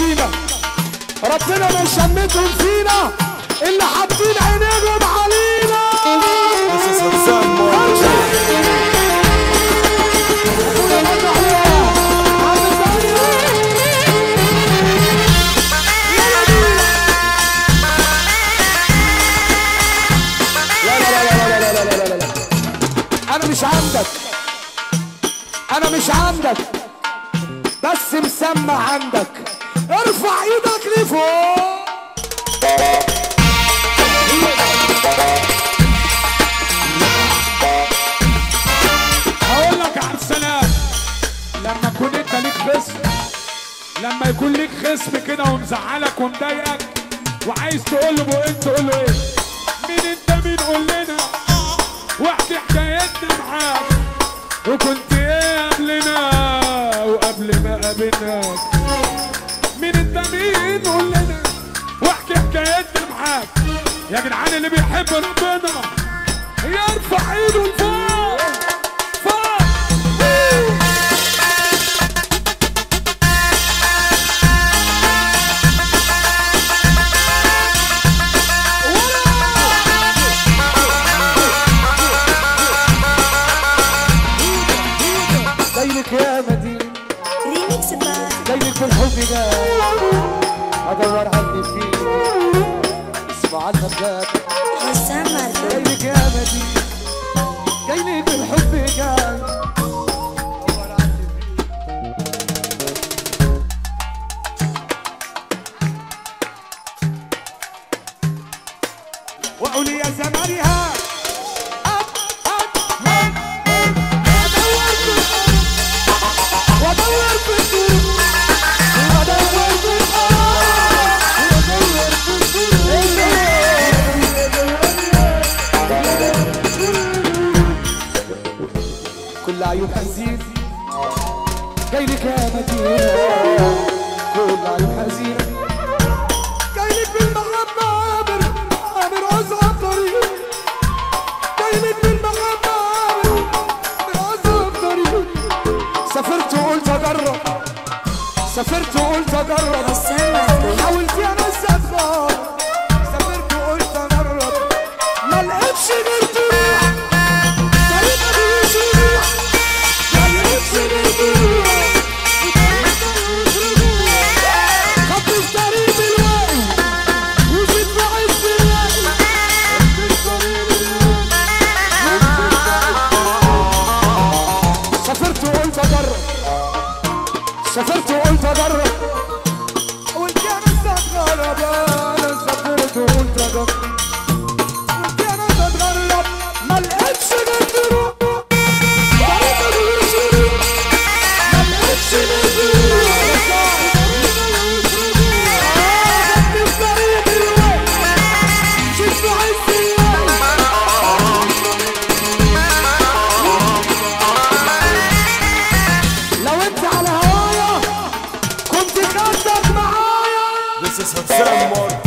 فينا. ربنا ما يشمتهم فينا. اللي حاطين عينيهم علينا. عندك. بس مسمى عندك. ارفع إيدك لفوق. هقول لك على لما يكون انت ليك خصم لما يكون ليك خصم كده ومزعلك ومضايقك وعايز تقول له بقين تقول له إيه؟ مين انت؟ مين؟ قول لنا. واحكي حكايتنا معاك. وكنت إيه قبلنا وقبل ما قابلناك؟ مين قول لنا واحكي حكايتنا معاك يا جدعان اللي بيحب ربنا يرفع ايده لفوق. فوق. جايلك يا مدينة. ريميكس باي جايلك بالحب جاي. ادور عندي فيه. اسمع عنها بذاتك والسمر جاي لك يا مدي جاي لك من حبك جاي وقولي يا زمانها. لا يحزن. حزين يا مدينة كل لا يحزن. كيلك بالمحبة عامر عامر أصعب الطريق جاي لك بالمحبة عامر عامر أصعب الطريق سافرت وقلت أجرب سافرت وقلت أجرب just observe more